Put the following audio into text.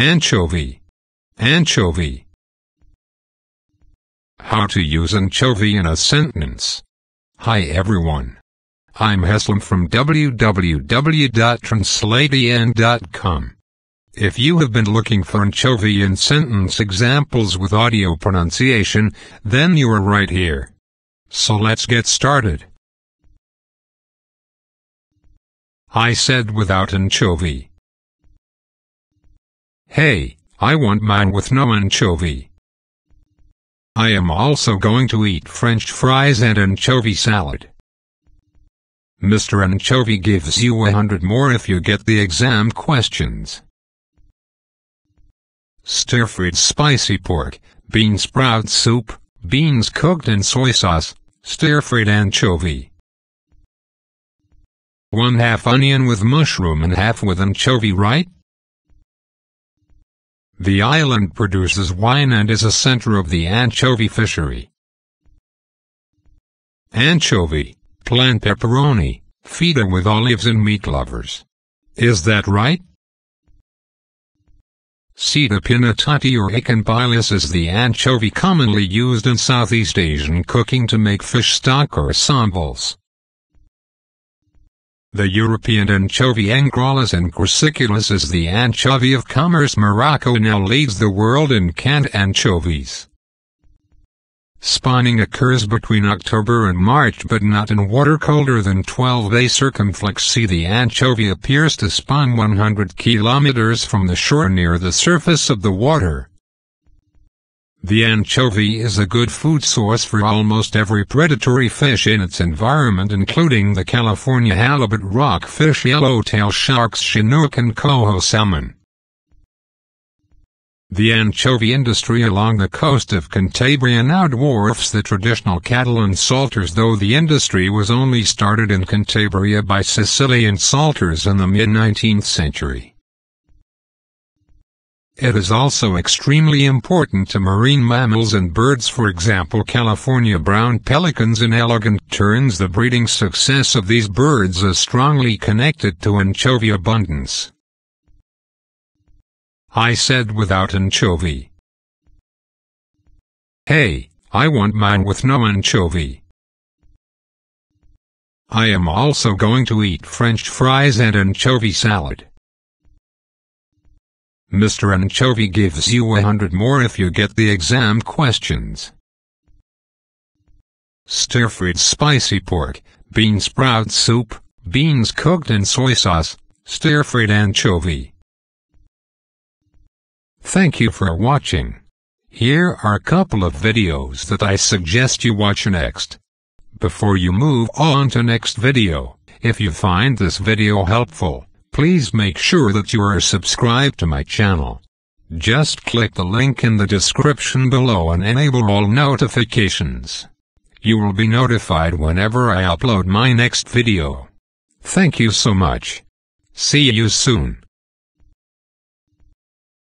Anchovy. Anchovy. How to use anchovy in a sentence. Hi everyone. I'm Heslam from www.translateen.com. If you have been looking for anchovy in sentence examples with audio pronunciation, then you are right here. So let's get started. I said without anchovy. Hey, I want mine with no anchovy. I am also going to eat french fries and anchovy salad. Mr. Anchovy gives you a hundred more if you get the exam questions. Stir-fried spicy pork, bean sprout soup, beans cooked in soy sauce, stir-fried anchovy. 1 half onion with mushroom and half with anchovy right? The island produces wine and is a center of the anchovy fishery. Anchovy, plant pepperoni, feta with olives and meat lovers. Is that right? Setipinna taty or ikan bilis is the anchovy commonly used in Southeast Asian cooking to make fish stock or sambals. The European anchovy Engraulis encrasicolus is the anchovy of commerce Morocco now leads the world in canned anchovies. Spawning occurs between October and March but not in water colder than 12 A circumflex C. The anchovy appears to spawn 100 kilometers from the shore near the surface of the water. The anchovy is a good food source for almost every predatory fish in its environment including the California halibut rockfish yellowtail sharks chinook and coho salmon. The anchovy industry along the coast of Cantabria now dwarfs the traditional Catalan salters though the industry was only started in Cantabria by Sicilian salters in the mid-19th century. It is also extremely important to marine mammals and birds for example California brown pelicans and elegant terns the breeding success of these birds is strongly connected to anchovy abundance. I said without anchovy. Hey, I want mine with no anchovy. I am also going to eat french fries and anchovy salad. Mr. Anchovy gives you hundred more if you get the exam questions. Stir-fried spicy pork, bean sprout soup, beans cooked in soy sauce, stir-fried anchovy. Thank you for watching. Here are a couple of videos that I suggest you watch next. Before you move on to next video, if you find this video helpful, Please make sure that you are subscribed to my channel. Just click the link in the description below and enable all notifications. You will be notified whenever I upload my next video. Thank you so much. See you soon.